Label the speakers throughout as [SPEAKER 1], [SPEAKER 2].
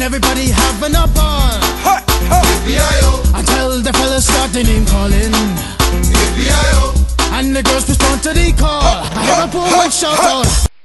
[SPEAKER 1] And everybody having a ball.
[SPEAKER 2] Hey, hey.
[SPEAKER 3] B.I.O.
[SPEAKER 1] Until the fellas started name calling.
[SPEAKER 3] B.I.O.
[SPEAKER 1] And the girls respond to the call. I hear a poor shout out.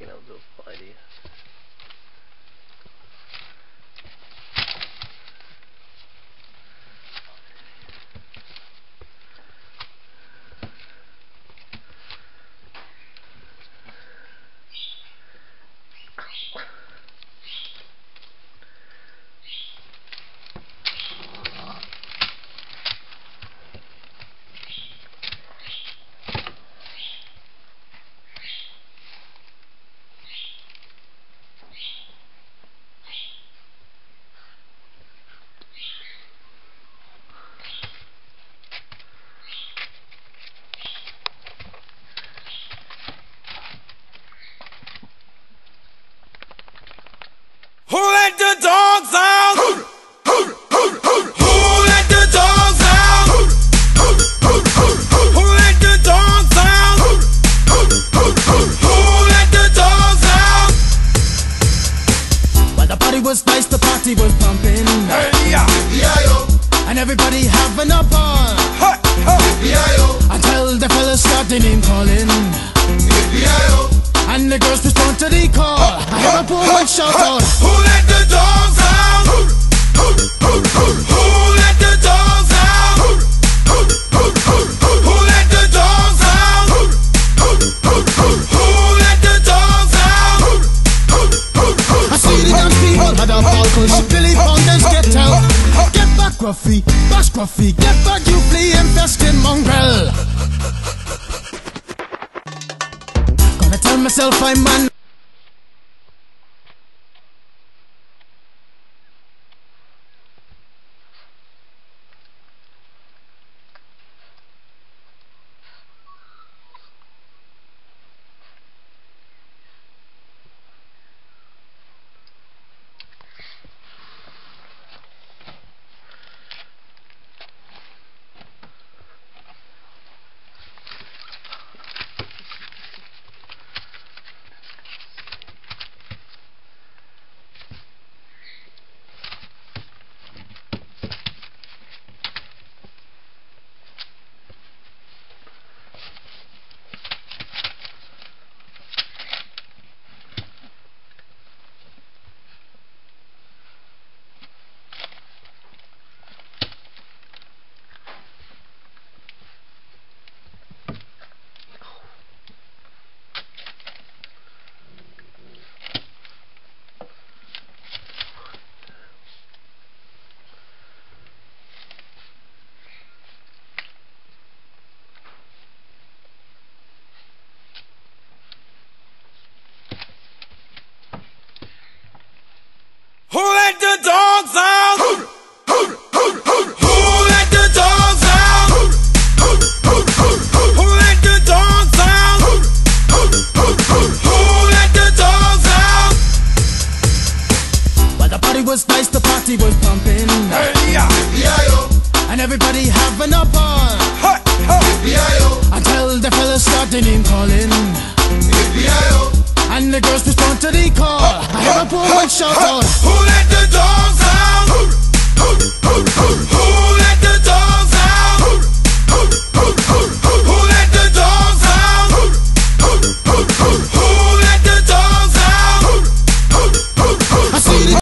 [SPEAKER 4] Waking up so funny.
[SPEAKER 1] Party was nice, the party was pumping.
[SPEAKER 2] Hey, yeah.
[SPEAKER 3] B.I.O.
[SPEAKER 1] And everybody having a ball.
[SPEAKER 2] Hey, hey.
[SPEAKER 1] Until the fellas started name calling. And the girls respond to the call. I hear a poor one shout out. Bash Gruffy, get back, you flea infested mongrel. Gonna tell myself I'm man. was nice, the party was pumping.
[SPEAKER 2] Hey, yeah.
[SPEAKER 3] B.I.O.
[SPEAKER 1] And everybody having a ball. Until the fellas started name calling. And the girls respond to the call. Huh, I have a woman shout out. Who let the dogs out?
[SPEAKER 2] Who, who, who, who, who